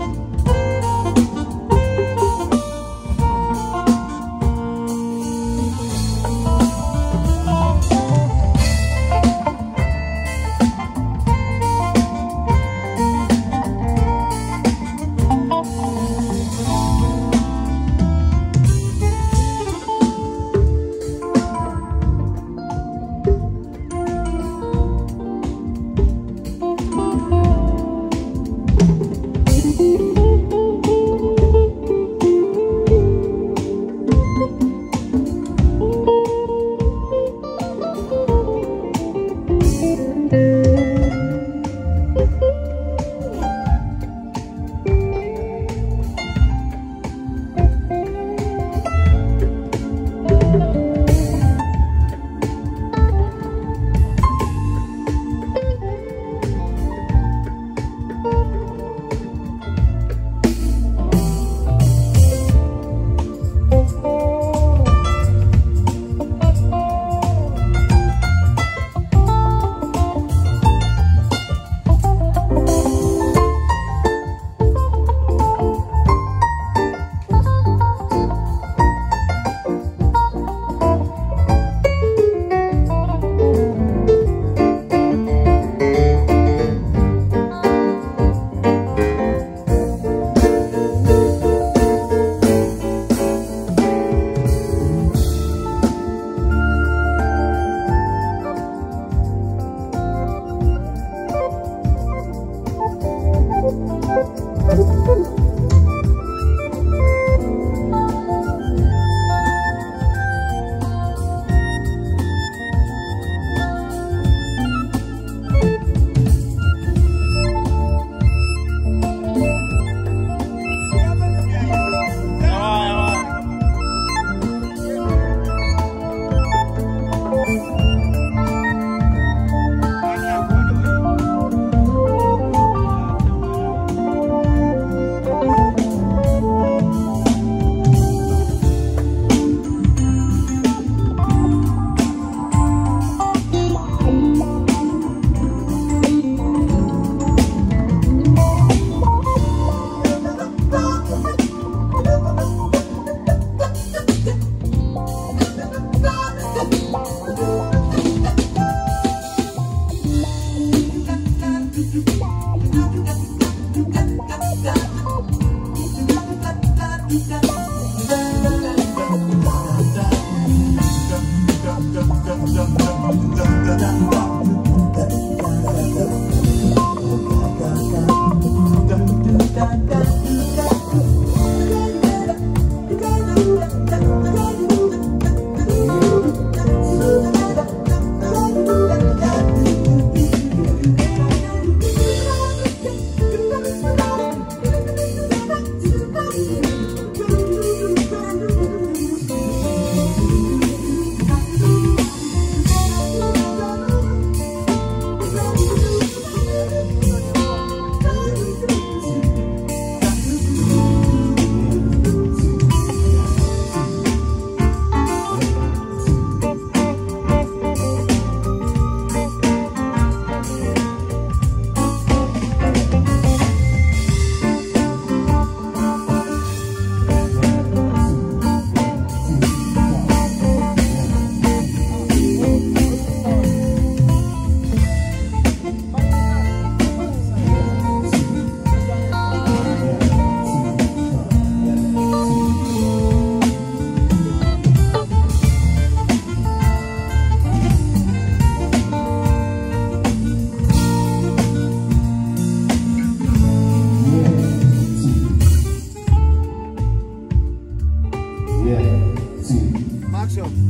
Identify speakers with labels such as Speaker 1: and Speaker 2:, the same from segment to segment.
Speaker 1: Action.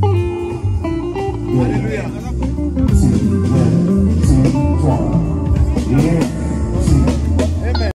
Speaker 1: Hallelujah.